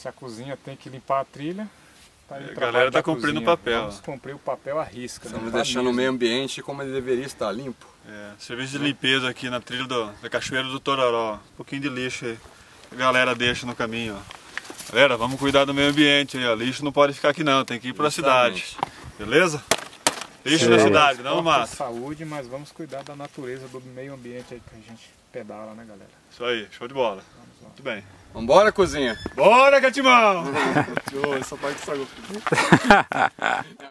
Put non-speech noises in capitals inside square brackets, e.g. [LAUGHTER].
Se a cozinha tem que limpar a trilha, tá o A galera tá da cumprindo o papel. Vamos cumprir o papel à risca. Estamos limpar deixando o mesmo. meio ambiente como ele deveria estar limpo. É, serviço de limpeza aqui na trilha do- da Cachoeira do Tororó. Um pouquinho de lixo aí. A galera deixa no caminho, ó. Galera, vamos cuidar do meio ambiente aí, ó. Lixo não pode ficar aqui não, tem que ir pra cidade. Beleza? Lixo na É, cidade, não é saúde, mas vamos cuidar da natureza, do meio ambiente aí que a gente pedala, né, galera? Isso aí, show de bola. Vamos lá. Muito bem. Vambora, cozinha! Bora, Catimão! [LAUGHS] Essa parte saiu. [LAUGHS]